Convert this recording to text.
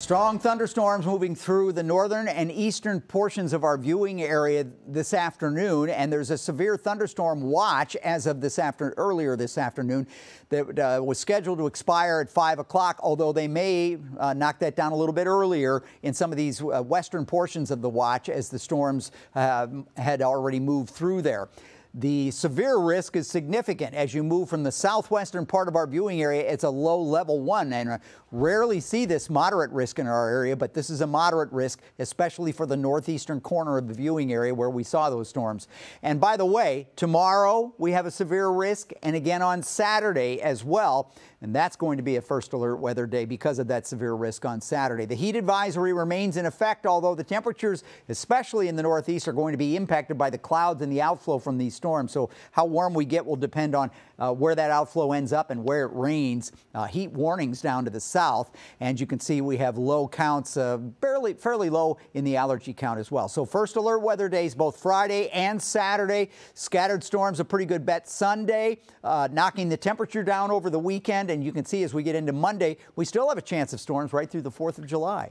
Strong thunderstorms moving through the northern and eastern portions of our viewing area this afternoon, and there's a severe thunderstorm watch as of this after earlier this afternoon that uh, was scheduled to expire at 5 o'clock, although they may uh, knock that down a little bit earlier in some of these uh, western portions of the watch as the storms uh, had already moved through there. The severe risk is significant as you move from the southwestern part of our viewing area. It's a low level one and rarely see this moderate risk in our area, but this is a moderate risk, especially for the northeastern corner of the viewing area where we saw those storms. And by the way, tomorrow we have a severe risk and again on Saturday as well. And that's going to be a first alert weather day because of that severe risk on Saturday. The heat advisory remains in effect, although the temperatures, especially in the northeast, are going to be impacted by the clouds and the outflow from these storms. So how warm we get will depend on uh, where that outflow ends up and where it rains. Uh, heat warnings down to the south. And you can see we have low counts, uh, barely, fairly low in the allergy count as well. So first alert weather days, both Friday and Saturday. Scattered storms, a pretty good bet Sunday, uh, knocking the temperature down over the weekend. And you can see as we get into Monday, we still have a chance of storms right through the 4th of July.